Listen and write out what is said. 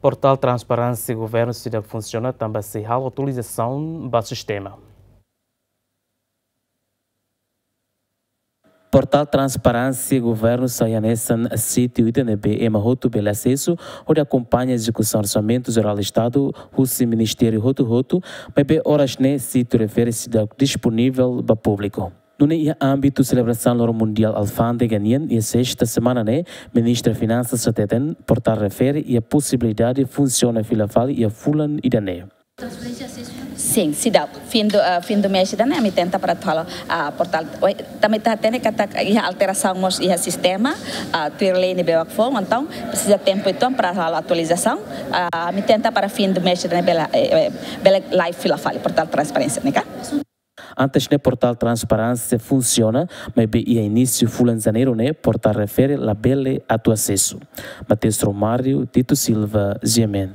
Portal Transparência e Governo se funciona também se a atualização do sistema. Portal Transparência Governo Sayanesan sítio ITNB e Mahoto pelo acesso, onde acompanha a execução do orçamento geral do Estado, o Ministério Roto Roto, mas horas ne sítio refere-se disponível para público. No âmbito da celebração do Mundial Alfândega e a sexta semana, né, Ministra da Finanças Sateten, portar refere e a possibilidade de funcionar a e a Fulan e Dané. Sim, se dá. Fim do, uh, fim do mês, né, me tenta para falar uh, portal. Também está tendo que a alteração no sistema, uh, ter lei de fome, então precisa tempo então para a atualização. Uh, me tenta para fim do mês, né, bela, bela live fila fale, portal transparência, né, Antes ne portal transparência funciona, mas e início fulan janeiro né portal refere la belle a tu acesso. Matheus Romário, Tito Silva, Gemen.